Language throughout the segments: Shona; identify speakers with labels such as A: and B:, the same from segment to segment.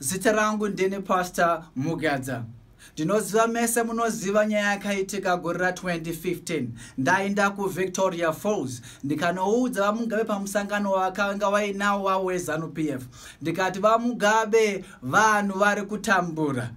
A: zita rangu ndini pastor mugadza. Ndinoziva mese munoziva nyaya yakaitika gore ra2015 ndaenda kuvictoria falls ndikanoudza vamugabe pamusangano wakanga wainawo wawezanup f. Ndikati vamugabe vanhu vari kutambura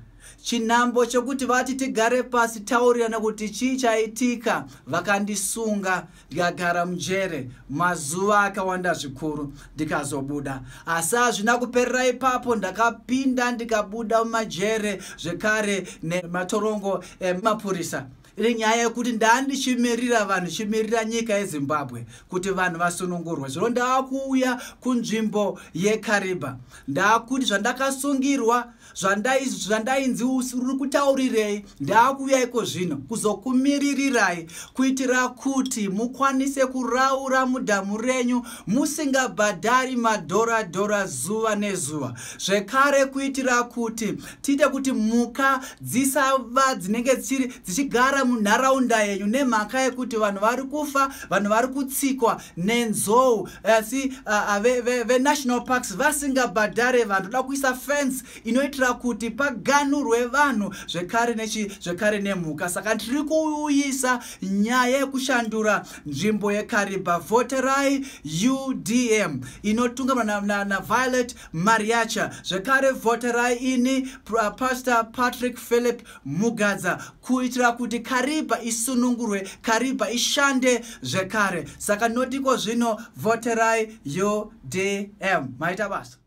A: chinambo chokuti vati tigare pasi taurirana kuti chii chaitika vakandisunga ndikagara mujere mazuva akawanda zvikuru ndikazobuda. Asi hazvina kuperera ipapo ndakapinda ndikabuda mumajere zvekare nematorongo emapurisa. iri nyaya yekuti ndandichimirira vanhu chimirira nyika yezimbabwe kuti vanhu vasunungurwe. Zvino ndaakuuya kunzvimbo yekaribha. Ndaakuti zvandakasungirwa zvandainzi ruri kutaurirei ndaakuuyaiko zvino kuzokumiririrai kuitira kuti mukwanise kuraura mudhamu renyu musingabhadhari madhoradhora zuva nezuva. Zvekare kuitira kuti tiite kuti mhuka dzisava dzinenge dzichigara munharaunda yenyu nemhaka yekuti vanhu vari kufa vanhu vari kutsikwa nenzou. Asi venational parks vasingabhadhare vanhu toda kuisa fence inoitira kuti paganurwe vanhu zvekare zvekare nemhuka. Saka ndiri kuuyisa nyaya yekushandura nzvimbo yekaribha vhoterai udm inotungamwa naviolet mariacha. Zvekare vhoterai ini pastor patrick philip mugadza kuitira kuti karibha isunungurwe karibha ishande zvekare. Saka notiko zvino vhoterai udm maita basa